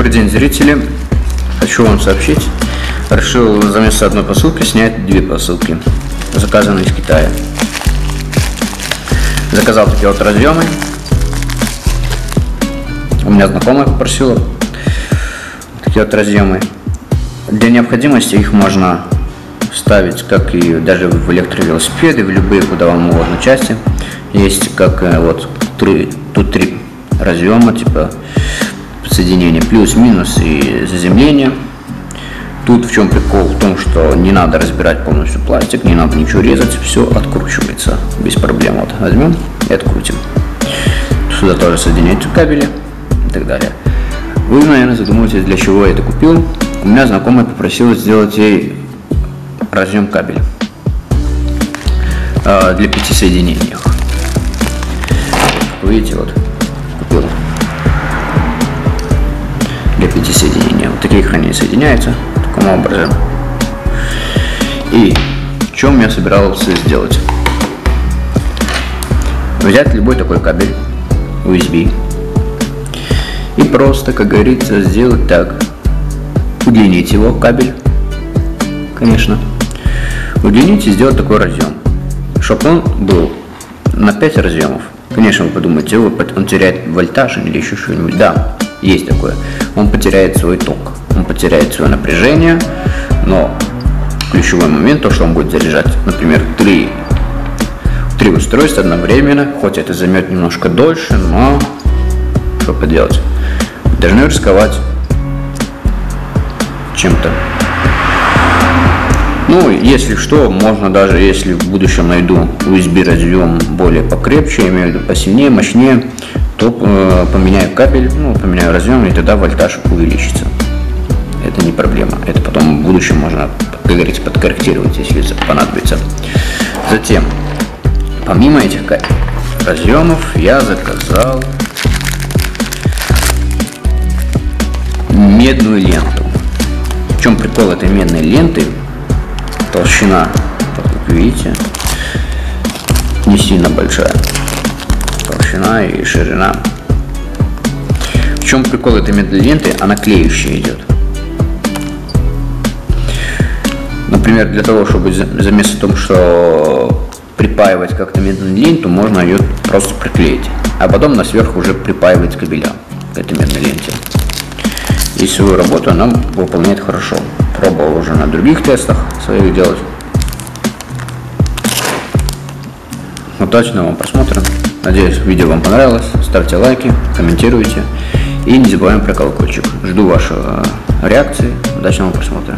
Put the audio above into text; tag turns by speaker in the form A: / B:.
A: Добрый день, зрители. Хочу вам сообщить. Решил вместо одной посылки снять две посылки, заказанные из Китая. Заказал такие вот разъемы. У меня знакомая попросила такие вот разъемы. Для необходимости их можно ставить, как и даже в электровелосипеды, в любые куда вам угодно части. Есть как э, вот три, тут три разъема, типа соединение плюс-минус и заземление. Тут в чем прикол? В том, что не надо разбирать полностью пластик, не надо ничего резать, все откручивается без проблем. Вот возьмем и открутим. Сюда тоже соединяются кабели и так далее. Вы, наверное, задумаетесь, для чего я это купил. У меня знакомая попросила сделать ей разъем кабеля а, для пяти соединений. Видите, вот купил для пяти соединений. Вот таких они соединяются таким образом. И чем я собирался сделать? Взять любой такой кабель USB и просто, как говорится, сделать так. Удлинить его, кабель, конечно. Удлинить и сделать такой разъем, чтобы он был на 5 разъемов. Конечно, вы подумаете, он теряет вольтаж или еще что-нибудь. Да, есть такое. Он потеряет свой ток, он потеряет свое напряжение, но ключевой момент, то, что он будет заряжать, например, три, три устройства одновременно, хоть это займет немножко дольше, но что поделать. Должны рисковать чем-то. Ну, если что, можно даже, если в будущем найду USB разъем более покрепче, я имею в виду посильнее, мощнее, то э, поменяю кабель, ну, поменяю разъем, и тогда вольтаж увеличится. Это не проблема. Это потом в будущем можно, как говорится, подкорректировать, если понадобится. Затем, помимо этих разъемов, я заказал медную ленту. В чем прикол этой медной ленты? толщина, как вы видите, не сильно большая. Толщина и ширина. В чем прикол этой ленты? Она клеющая идет. Например, для того, чтобы заместо том, что припаивать как-то медную ленту, можно ее просто приклеить. А потом на сверху уже припаивать кабеля к этой медной ленте. И свою работу она выполняет хорошо пробовал уже на других тестах своих делать. Удачного вам просмотра. Надеюсь, видео вам понравилось. Ставьте лайки, комментируйте. И не забываем про колокольчик. Жду вашей реакции. Удачного просмотра.